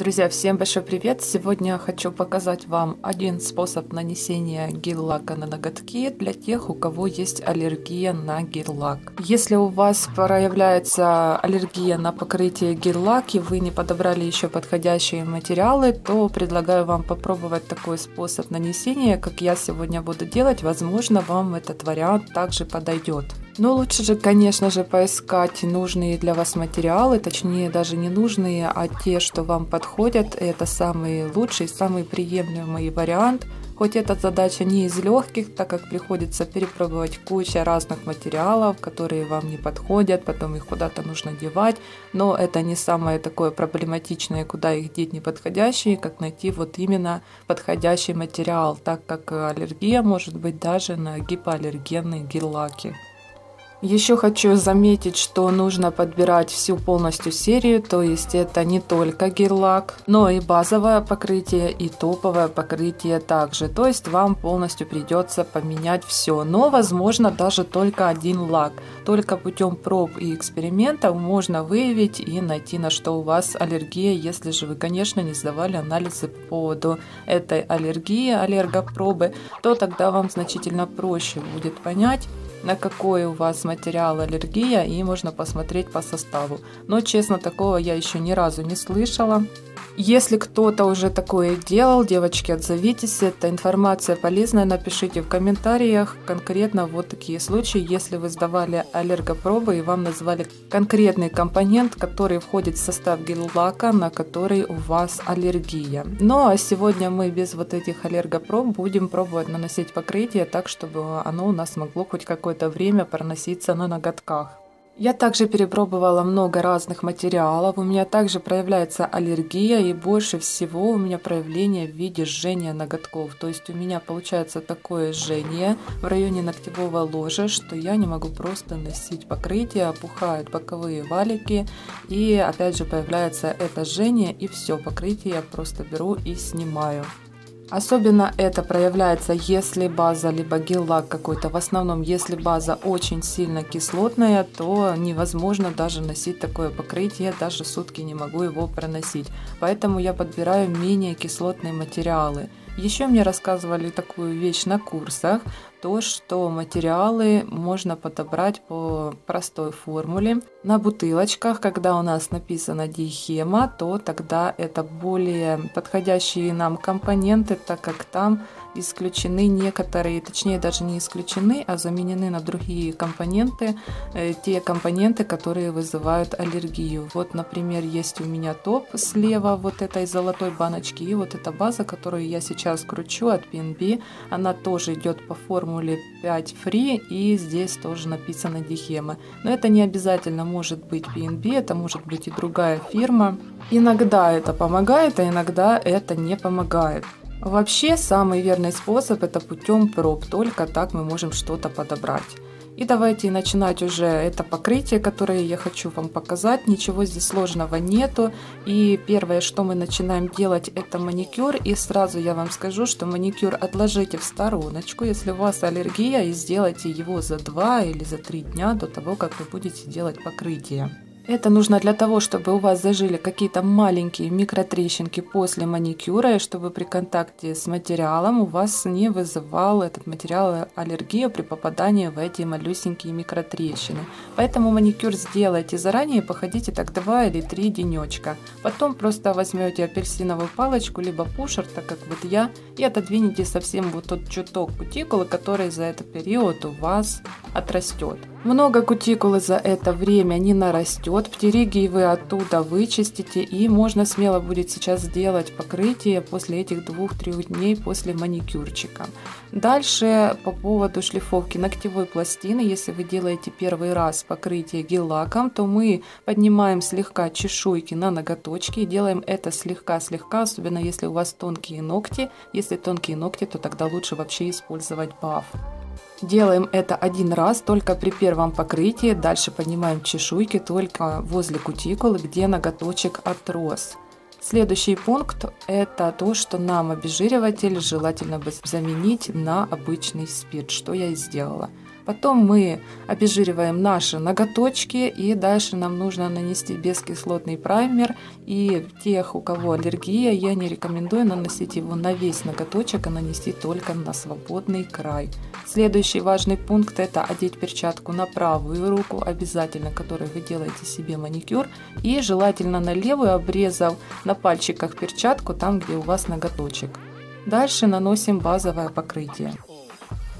Друзья, всем большой привет! Сегодня хочу показать вам один способ нанесения гель-лака на ноготки для тех, у кого есть аллергия на гель-лак. Если у вас проявляется аллергия на покрытие гель-лак и вы не подобрали еще подходящие материалы, то предлагаю вам попробовать такой способ нанесения, как я сегодня буду делать. Возможно, вам этот вариант также подойдет. Но лучше же, конечно же, поискать нужные для вас материалы, точнее даже не нужные, а те, что вам подходят. Это самый лучший, самый приемлемый вариант. Хоть эта задача не из легких, так как приходится перепробовать куча разных материалов, которые вам не подходят, потом их куда-то нужно девать, но это не самое такое проблематичное, куда их деть неподходящие, как найти вот именно подходящий материал, так как аллергия может быть даже на гипоаллергенные гель-лаки. Еще хочу заметить, что нужно подбирать всю полностью серию, то есть это не только гель-лак, но и базовое покрытие и топовое покрытие также. То есть вам полностью придется поменять все, но возможно даже только один лак. Только путем проб и экспериментов можно выявить и найти на что у вас аллергия, если же вы, конечно, не сдавали анализы по поводу этой аллергии, аллергопробы, то тогда вам значительно проще будет понять, на какой у вас материал аллергия, и можно посмотреть по составу. Но, честно, такого я еще ни разу не слышала. Если кто-то уже такое делал, девочки, отзовитесь. Эта информация полезная, напишите в комментариях конкретно вот такие случаи, если вы сдавали аллергопробы и вам назвали конкретный компонент, который входит в состав гель-лака, на который у вас аллергия. Ну а сегодня мы без вот этих аллергопроб будем пробовать наносить покрытие так, чтобы оно у нас могло хоть какое-то время проноситься на ноготках. Я также перепробовала много разных материалов. У меня также проявляется аллергия и больше всего у меня проявление в виде жжения ноготков. То есть у меня получается такое жжение в районе ногтевого ложа, что я не могу просто носить покрытие, опухают боковые валики и опять же появляется это жжение и все, покрытие я просто беру и снимаю. Особенно это проявляется, если база либо гель-лак какой-то. В основном, если база очень сильно кислотная, то невозможно даже носить такое покрытие, даже сутки не могу его проносить. Поэтому я подбираю менее кислотные материалы. Еще мне рассказывали такую вещь на курсах, то, что материалы можно подобрать по простой формуле. На бутылочках, когда у нас написано дихема, то тогда это более подходящие нам компоненты, так как там исключены некоторые, точнее даже не исключены, а заменены на другие компоненты, э, те компоненты, которые вызывают аллергию. Вот, например, есть у меня топ слева вот этой золотой баночки, и вот эта база, которую я сейчас кручу от PNB, она тоже идет по формуле 5 free, и здесь тоже написано дихема. Но это не обязательно может быть PNB, это может быть и другая фирма. Иногда это помогает, а иногда это не помогает. Вообще, самый верный способ это путем проб, только так мы можем что-то подобрать. И давайте начинать уже это покрытие, которое я хочу вам показать. Ничего здесь сложного нету. И первое, что мы начинаем делать, это маникюр. И сразу я вам скажу, что маникюр отложите в стороночку, если у вас аллергия, и сделайте его за 2 или за 3 дня до того, как вы будете делать покрытие. Это нужно для того, чтобы у вас зажили какие-то маленькие микротрещинки после маникюра, и чтобы при контакте с материалом у вас не вызывал этот материал аллергию при попадании в эти малюсенькие микротрещины. Поэтому маникюр сделайте заранее, походите так 2 или 3 денечка. Потом просто возьмете апельсиновую палочку, либо пушер, так как вот я, и отодвинете совсем вот тот чуток кутикулы, который за этот период у вас отрастет. Много кутикулы за это время не нарастет, птеригии вы оттуда вычистите и можно смело будет сейчас сделать покрытие после этих двух-трех дней после маникюрчика. Дальше по поводу шлифовки ногтевой пластины, если вы делаете первый раз покрытие гель-лаком, то мы поднимаем слегка чешуйки на ноготочки и делаем это слегка-слегка, особенно если у вас тонкие ногти. Если тонкие ногти, то тогда лучше вообще использовать баф. Делаем это один раз только при первом покрытии. Дальше поднимаем чешуйки только возле кутикулы, где ноготочек отрос. Следующий пункт это то, что нам обезжириватель желательно бы заменить на обычный спирт, что я и сделала. Потом мы обезжириваем наши ноготочки и дальше нам нужно нанести бескислотный праймер. И тех, у кого аллергия, я не рекомендую наносить его на весь ноготочек, а нанести только на свободный край. Следующий важный пункт это одеть перчатку на правую руку, обязательно, которой вы делаете себе маникюр. И желательно на левую, обрезав на пальчиках перчатку там, где у вас ноготочек. Дальше наносим базовое покрытие.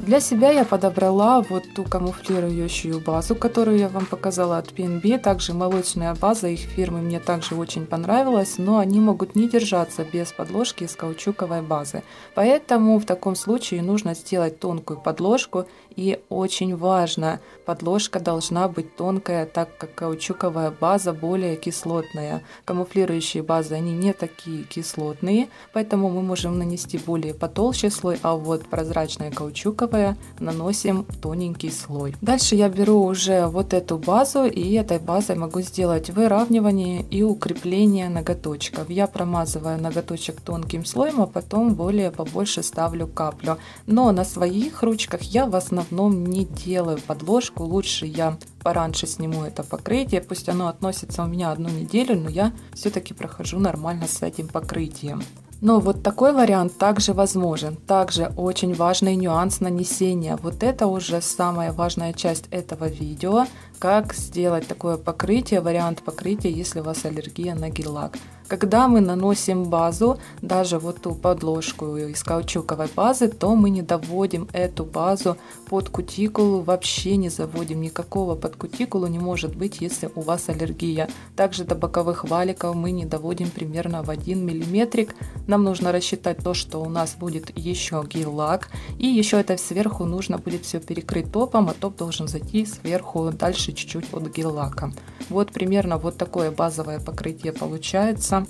Для себя я подобрала вот ту камуфлирующую базу, которую я вам показала от PNB. Также молочная база их фирмы мне также очень понравилась, но они могут не держаться без подложки из каучуковой базы. Поэтому в таком случае нужно сделать тонкую подложку и очень важно, подложка должна быть тонкая, так как каучуковая база более кислотная. Камуфлирующие базы, они не такие кислотные, поэтому мы можем нанести более потолще слой, а вот прозрачная каучуковая наносим тоненький слой. Дальше я беру уже вот эту базу и этой базой могу сделать выравнивание и укрепление ноготочков. Я промазываю ноготочек тонким слоем, а потом более побольше ставлю каплю. Но на своих ручках я в основном не делаю подложку. Лучше я пораньше сниму это покрытие. Пусть оно относится у меня одну неделю, но я все-таки прохожу нормально с этим покрытием. Но вот такой вариант также возможен. Также очень важный нюанс нанесения. Вот это уже самая важная часть этого видео. Как сделать такое покрытие, вариант покрытия, если у вас аллергия на гель-лак. Когда мы наносим базу, даже вот ту подложку из каучуковой базы, то мы не доводим эту базу под кутикулу, вообще не заводим. Никакого под кутикулу не может быть, если у вас аллергия. Также до боковых валиков мы не доводим примерно в 1 миллиметрик. Нам нужно рассчитать то, что у нас будет еще гель-лак. И еще это сверху нужно будет все перекрыть топом, а топ должен зайти сверху дальше чуть-чуть от гель-лака. Вот примерно вот такое базовое покрытие получается.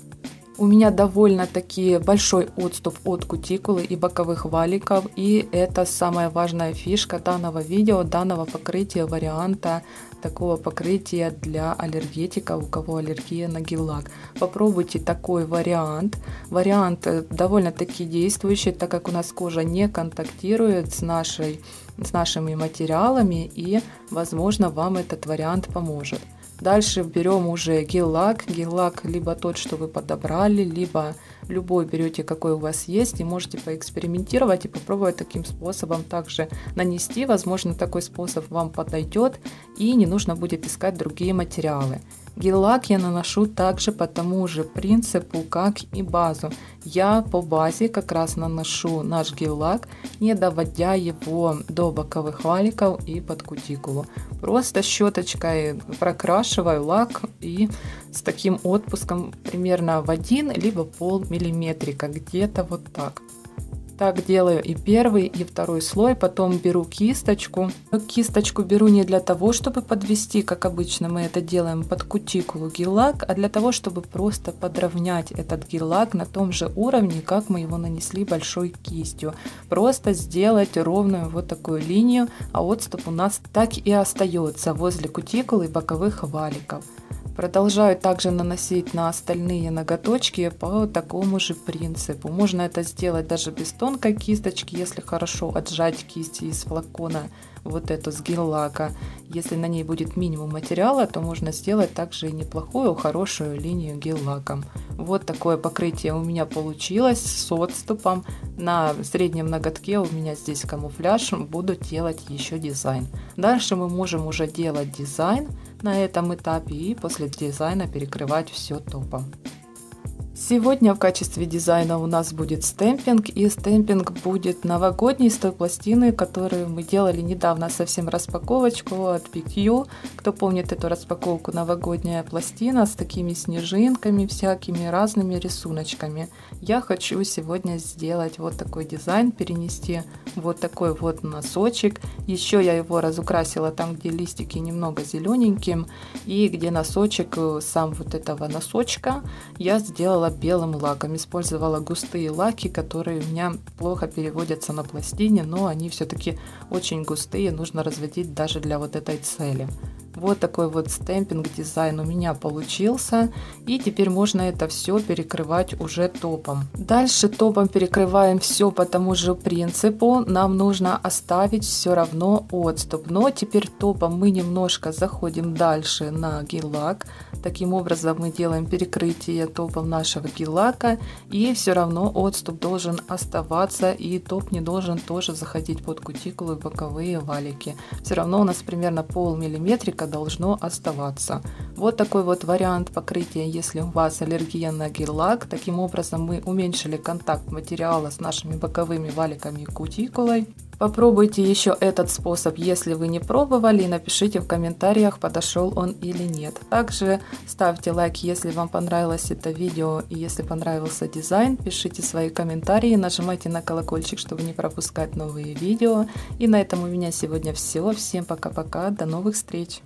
У меня довольно-таки большой отступ от кутикулы и боковых валиков. И это самая важная фишка данного видео, данного покрытия, варианта такого покрытия для аллергетиков, у кого аллергия на гель-лак. Попробуйте такой вариант. Вариант э, довольно-таки действующий, так как у нас кожа не контактирует с, нашей, с нашими материалами и, возможно, вам этот вариант поможет. Дальше берем уже гель-лак. Гель-лак либо тот, что вы подобрали, либо любой берете, какой у вас есть, и можете поэкспериментировать и попробовать таким способом также нанести. Возможно, такой способ вам подойдет и не нужно будет искать другие материалы. Гель-лак я наношу также по тому же принципу, как и базу. Я по базе как раз наношу наш гель-лак, не доводя его до боковых валиков и под кутикулу. Просто щеточкой прокрашиваю лак и с таким отпуском примерно в один либо пол миллиметрика, где-то вот так. Так делаю и первый, и второй слой. Потом беру кисточку. Кисточку беру не для того, чтобы подвести, как обычно мы это делаем под кутикулу гель-лак, а для того, чтобы просто подровнять этот гель-лак на том же уровне, как мы его нанесли большой кистью. Просто сделать ровную вот такую линию, а отступ у нас так и остается возле кутикулы и боковых валиков. Продолжаю также наносить на остальные ноготочки по такому же принципу. Можно это сделать даже без тонкой кисточки, если хорошо отжать кисть из флакона вот эту с гель-лака. Если на ней будет минимум материала, то можно сделать также и неплохую, хорошую линию гель-лаком. Вот такое покрытие у меня получилось с отступом. На среднем ноготке у меня здесь камуфляж, буду делать еще дизайн. Дальше мы можем уже делать дизайн на этом этапе и после дизайна перекрывать все топом. Сегодня в качестве дизайна у нас будет стемпинг, и стемпинг будет новогодний с той пластины, которую мы делали недавно совсем распаковочку от PQ. Кто помнит эту распаковку, новогодняя пластина с такими снежинками, всякими разными рисуночками. Я хочу сегодня сделать вот такой дизайн, перенести вот такой вот носочек. Еще я его разукрасила там, где листики немного зелененьким, и где носочек, э, сам вот этого носочка, я сделала белым лаком. Использовала густые лаки, которые у меня плохо переводятся на пластине, но они все-таки очень густые, нужно разводить даже для вот этой цели. Вот такой вот стемпинг дизайн у меня получился. И теперь можно это все перекрывать уже топом. Дальше топом перекрываем все по тому же принципу. Нам нужно оставить все равно отступ. Но теперь топом мы немножко заходим дальше на гель-лак. Таким образом мы делаем перекрытие топом нашего гель-лака. И все равно отступ должен оставаться. И топ не должен тоже заходить под кутикулу и боковые валики. Все равно у нас примерно пол миллиметрика должно оставаться. Вот такой вот вариант покрытия, если у вас аллергия на гель-лак. Таким образом мы уменьшили контакт материала с нашими боковыми валиками и кутикулой. Попробуйте еще этот способ, если вы не пробовали, и напишите в комментариях, подошел он или нет. Также ставьте лайк, если вам понравилось это видео и если понравился дизайн. Пишите свои комментарии, нажимайте на колокольчик, чтобы не пропускать новые видео. И на этом у меня сегодня все. Всем пока-пока, до новых встреч!